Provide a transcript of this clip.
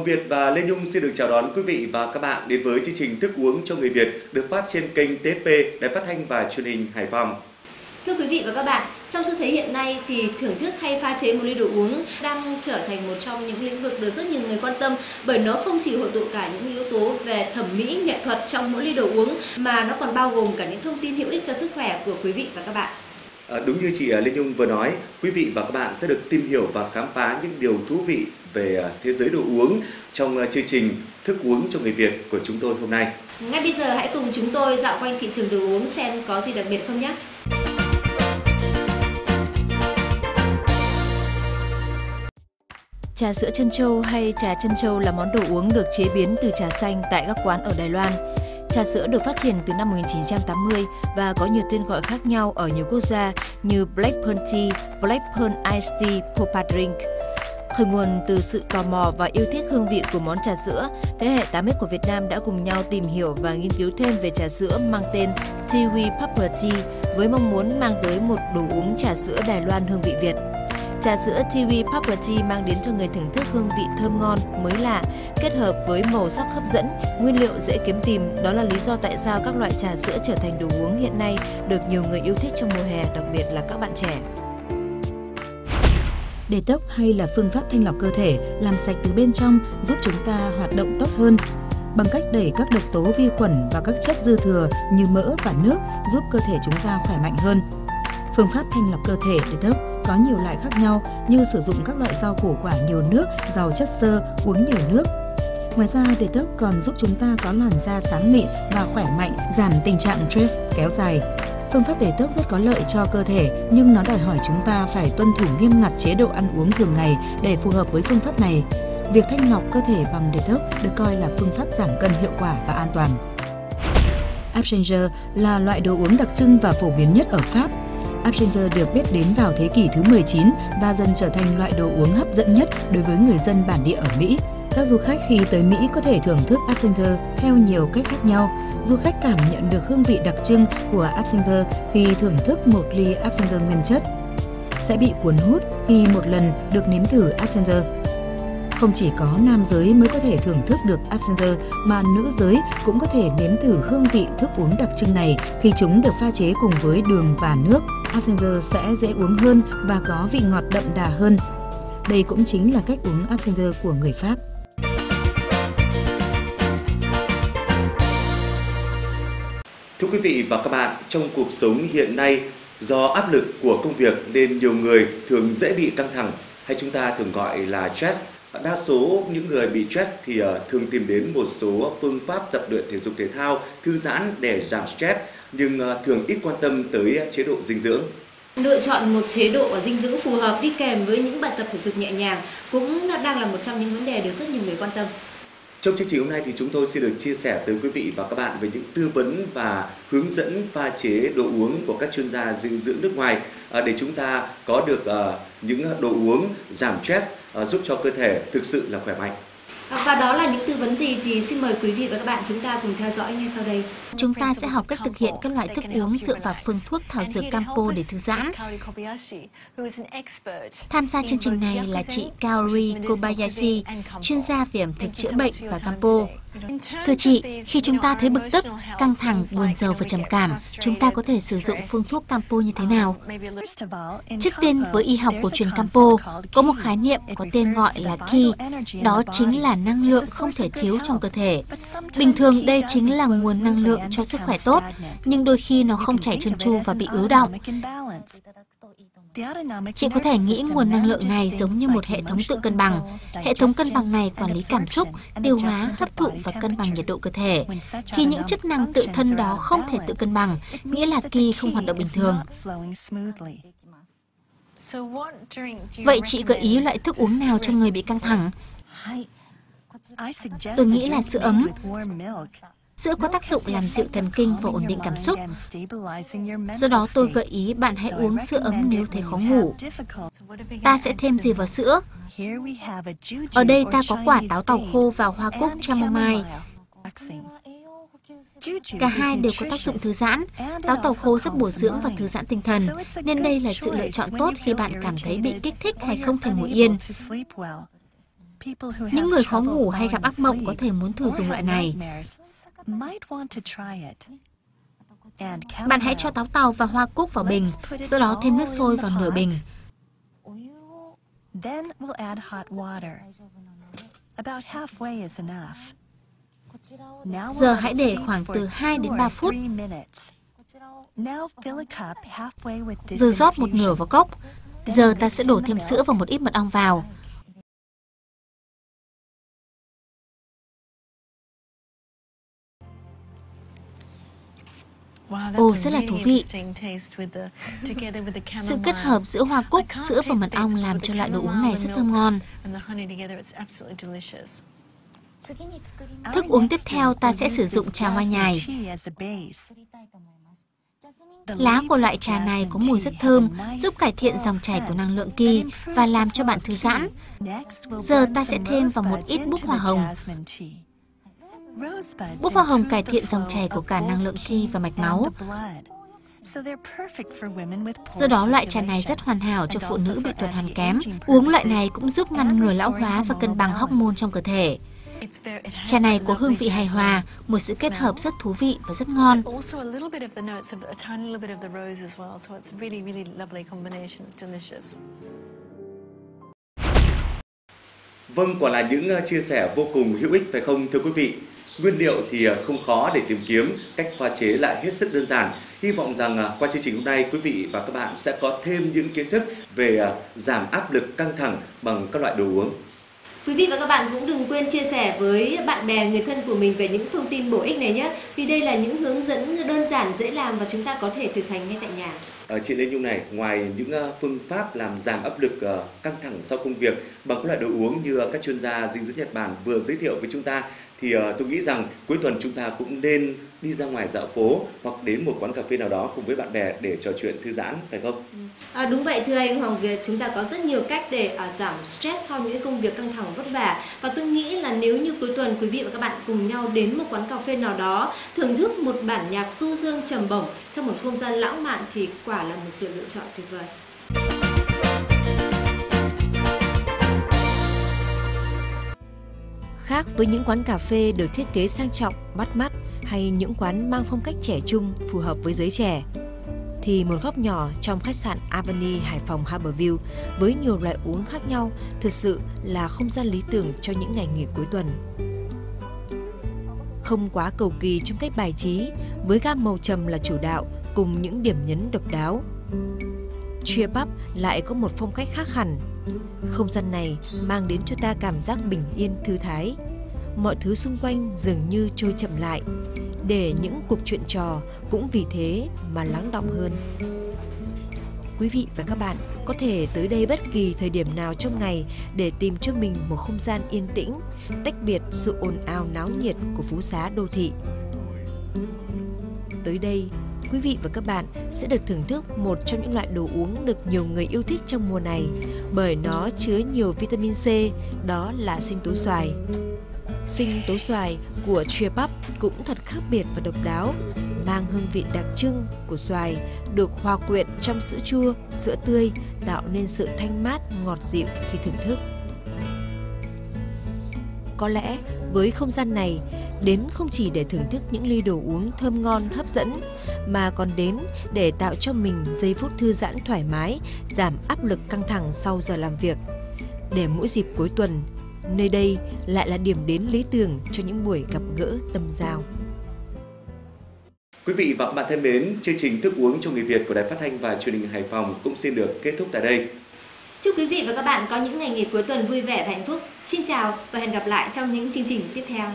Hồng Việt và Lê Nhung xin được chào đón quý vị và các bạn đến với chương trình Thức uống cho người Việt được phát trên kênh TP Đài Phát thanh và Truyền hình Hải Phòng. Thưa quý vị và các bạn, trong xu thế hiện nay thì thưởng thức hay pha chế một ly đồ uống đang trở thành một trong những lĩnh vực được rất nhiều người quan tâm bởi nó không chỉ hội tụ cả những yếu tố về thẩm mỹ, nghệ thuật trong mỗi ly đồ uống mà nó còn bao gồm cả những thông tin hữu ích cho sức khỏe của quý vị và các bạn. À, đúng như chị à, Lê Nhung vừa nói, quý vị và các bạn sẽ được tìm hiểu và khám phá những điều thú vị về à, thế giới đồ uống trong chương trình Thức uống cho người Việt của chúng tôi hôm nay. Ngay bây giờ hãy cùng chúng tôi dạo quanh thị trường đồ uống xem có gì đặc biệt không nhé. Trà sữa chân châu hay trà chân châu là món đồ uống được chế biến từ trà xanh tại các quán ở Đài Loan. Trà sữa được phát triển từ năm 1980 và có nhiều tên gọi khác nhau ở nhiều quốc gia như Black Pearl Tea, Black Pearl Iced Tea, Popa Drink. Khởi nguồn từ sự tò mò và yêu thích hương vị của món trà sữa, thế hệ 8X của Việt Nam đã cùng nhau tìm hiểu và nghiên cứu thêm về trà sữa mang tên Tiwi Pepper Tea với mong muốn mang tới một đồ uống trà sữa Đài Loan hương vị Việt. Trà sữa TV Property mang đến cho người thưởng thức hương vị thơm ngon, mới lạ, kết hợp với màu sắc hấp dẫn, nguyên liệu dễ kiếm tìm. Đó là lý do tại sao các loại trà sữa trở thành đồ uống hiện nay được nhiều người yêu thích trong mùa hè, đặc biệt là các bạn trẻ. Detox hay là phương pháp thanh lọc cơ thể, làm sạch từ bên trong giúp chúng ta hoạt động tốt hơn. Bằng cách đẩy các độc tố vi khuẩn và các chất dư thừa như mỡ và nước giúp cơ thể chúng ta khỏe mạnh hơn. Phương pháp thanh lọc cơ thể Detox có nhiều loại khác nhau như sử dụng các loại rau củ quả nhiều nước, giàu chất xơ, uống nhiều nước. Ngoài ra, detox còn giúp chúng ta có làn da sáng mịn và khỏe mạnh, giảm tình trạng stress kéo dài. Phương pháp detox rất có lợi cho cơ thể, nhưng nó đòi hỏi chúng ta phải tuân thủ nghiêm ngặt chế độ ăn uống thường ngày để phù hợp với phương pháp này. Việc thanh lọc cơ thể bằng detox được coi là phương pháp giảm cân hiệu quả và an toàn. Absinthe là loại đồ uống đặc trưng và phổ biến nhất ở Pháp. Absinger được biết đến vào thế kỷ thứ 19 và dần trở thành loại đồ uống hấp dẫn nhất đối với người dân bản địa ở Mỹ. Các du khách khi tới Mỹ có thể thưởng thức absinthe theo nhiều cách khác nhau. Du khách cảm nhận được hương vị đặc trưng của absinthe khi thưởng thức một ly absinthe nguyên chất. Sẽ bị cuốn hút khi một lần được nếm thử absinthe. Không chỉ có nam giới mới có thể thưởng thức được absinthe mà nữ giới cũng có thể nếm thử hương vị thức uống đặc trưng này khi chúng được pha chế cùng với đường và nước. Absinger sẽ dễ uống hơn và có vị ngọt đậm đà hơn. Đây cũng chính là cách uống Absinger của người Pháp. Thưa quý vị và các bạn, trong cuộc sống hiện nay, do áp lực của công việc nên nhiều người thường dễ bị căng thẳng hay chúng ta thường gọi là stress. Đa số những người bị stress thì ờ, thường tìm đến một số phương pháp tập luyện thể dục thể thao, thư giãn để giảm stress nhưng ờ, thường ít quan tâm tới chế độ dinh dưỡng. Lựa chọn một chế độ dinh dưỡng phù hợp đi kèm với những bài tập thể dục nhẹ nhàng cũng đang là một trong những vấn đề được rất nhiều người quan tâm. Trong chương trình hôm nay thì chúng tôi xin được chia sẻ tới quý vị và các bạn về những tư vấn và hướng dẫn pha chế đồ uống của các chuyên gia dinh dưỡng nước ngoài à, để chúng ta có được à, những đồ uống giảm stress à, giúp cho cơ thể thực sự là khỏe mạnh. Và đó là những tư vấn gì thì xin mời quý vị và các bạn chúng ta cùng theo dõi ngay sau đây. Chúng ta sẽ học cách thực hiện các loại thức uống dựa vào phương thuốc thảo dược Campo để thư giãn. Tham gia chương trình này là chị Kaori Kobayashi, chuyên gia về ẩm thực chữa bệnh và Campo. Thưa chị, khi chúng ta thấy bực tức, căng thẳng, buồn rầu và trầm cảm, chúng ta có thể sử dụng phương thuốc Campo như thế nào? Trước tiên, với y học cổ truyền Campo, có một khái niệm có tên gọi là Ki, đó chính là năng lượng không thể thiếu trong cơ thể. Bình thường đây chính là nguồn năng lượng cho sức khỏe tốt, nhưng đôi khi nó không chảy trơn tru và bị ứ động. Chị có thể nghĩ nguồn năng lượng này giống như một hệ thống tự cân bằng. Hệ thống cân bằng này quản lý cảm xúc, tiêu hóa, hấp thụ và cân bằng nhiệt độ cơ thể. Khi những chức năng tự thân đó không thể tự cân bằng, nghĩa là Ki không hoạt động bình thường. Vậy chị gợi ý loại thức uống nào cho người bị căng thẳng? Tôi nghĩ là sữa ấm. Sữa có tác dụng làm dịu thần kinh và ổn định cảm xúc. Do đó tôi gợi ý bạn hãy uống sữa ấm nếu thấy khó ngủ. Ta sẽ thêm gì vào sữa? Ở đây ta có quả táo tàu khô và hoa cúc chamomile. Cả hai đều có tác dụng thư giãn. Táo tàu khô rất bổ dưỡng và thư giãn tinh thần, nên đây là sự lựa chọn tốt khi bạn cảm thấy bị kích thích hay không thể ngủ yên. Những người khó ngủ hay gặp ác mộng có thể muốn thử dùng loại này. Bạn hãy cho táo tàu và hoa cúc vào bình, sau đó thêm nước sôi vào nửa bình. Then we'll add hot water. About halfway is enough. Now Giờ hãy để khoảng từ 2 đến two 3 or phút. three minutes. Now fill a cup halfway with this Rồi rót một nửa vào cốc. Giờ ta sẽ đổ thêm sữa và một ít mật ong vào. Ồ, rất là thú vị. Sự kết hợp giữa hoa cúc, sữa và mật ong làm cho loại đồ uống này rất thơm ngon. Thức uống tiếp theo ta sẽ sử dụng trà hoa nhài. Lá của loại trà này có mùi rất thơm, giúp cải thiện dòng chảy của năng lượng ki và làm cho bạn thư giãn. Giờ ta sẽ thêm vào một ít búp hoa hồng. Búp hoa hồng cải thiện dòng chảy của cả năng lượng khi và mạch máu. Do đó loại trà này rất hoàn hảo cho phụ nữ bị tuần hoàn kém. Uống loại này cũng giúp ngăn ngừa lão hóa và cân bằng hormone trong cơ thể. Trà này có hương vị hài hòa, một sự kết hợp rất thú vị và rất ngon. Vâng, quả là những ờ, chia sẻ vô cùng hữu ích phải không thưa quý vị? Nguyên liệu thì ờ, không khó để tìm kiếm, cách pha chế lại hết sức đơn giản. Hy vọng rằng ờ, qua chương trình hôm nay quý vị và các bạn sẽ có thêm những kiến thức về ờ, giảm áp lực căng thẳng bằng các loại đồ uống. Quý vị và các bạn cũng đừng quên chia sẻ với bạn bè, người thân của mình về những thông tin bổ ích này nhé. Vì đây là những hướng dẫn đơn giản, dễ làm và chúng ta có thể thực hành ngay tại nhà. Ờ, chị Lê Nhung này, ngoài những phương pháp làm giảm áp lực căng thẳng sau công việc bằng các loại đồ uống như các chuyên gia dinh dưỡng Nhật Bản vừa giới thiệu với chúng ta, thì ờ, tôi nghĩ rằng cuối tuần chúng ta cũng nên đi ra ngoài dạo phố hoặc đến một quán cà phê nào đó cùng với bạn bè để trò chuyện thư giãn, phải không? Ừ. À, đúng vậy thưa anh Hoàng Việt, chúng ta có rất nhiều cách để à, giảm stress sau những công việc căng thẳng vất vả và tôi nghĩ là nếu như cuối tuần quý vị và các bạn cùng nhau đến một quán cà phê nào đó thưởng thức một bản nhạc du dương trầm bổng trong một không gian lãng mạn thì quả là một sự lựa chọn tuyệt vời. Khác với những quán cà phê được thiết kế sang trọng, bắt mắt hay những quán mang phong cách trẻ trung phù hợp với giới trẻ, thì một góc nhỏ trong khách sạn Avani Hải Phòng Harborview với nhiều loại uống khác nhau thực sự là không gian lý tưởng cho những ngày nghỉ cuối tuần. Không quá cầu kỳ trong cách bài trí, với gam màu trầm là chủ đạo cùng những điểm nhấn độc đáo. Chia Bắp lại có một phong cách khác hẳn. Không gian này mang đến cho ta cảm giác bình yên thư thái. Mọi thứ xung quanh dường như trôi chậm lại, để những cuộc chuyện trò cũng vì thế mà lắng động hơn. Quý vị và các bạn có thể tới đây bất kỳ thời điểm nào trong ngày để tìm cho mình một không gian yên tĩnh, tách biệt sự ồn ào náo nhiệt của phú xá đô thị. Tới đây, quý vị và các bạn sẽ được thưởng thức một trong những loại đồ uống được nhiều người yêu thích trong mùa này bởi nó chứa nhiều vitamin C, đó là sinh tố xoài. Sinh tố xoài của Cheer cũng thật khác biệt và độc đáo, mang hương vị đặc trưng của xoài được hòa quyện trong sữa chua, sữa tươi tạo nên sự thanh mát, ngọt dịu khi thưởng thức. Có lẽ với không gian này, đến không chỉ để thưởng thức những ly đồ uống thơm ngon hấp dẫn mà còn đến để tạo cho mình giây phút thư giãn thoải mái, giảm áp lực căng thẳng sau giờ làm việc. Để mỗi dịp cuối tuần, nơi đây lại là điểm đến lý tưởng cho những buổi gặp gỡ tâm giao. Quý vị và các bạn thân mến, chương trình thức uống cho người Việt của Đài Phát thanh và Truyền hình Hải Phòng cũng xin được kết thúc tại đây. Chúc quý vị và các bạn có những ngày nghỉ cuối tuần vui vẻ và hạnh phúc. Xin chào và hẹn gặp lại trong những chương trình tiếp theo.